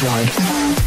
Graveyard.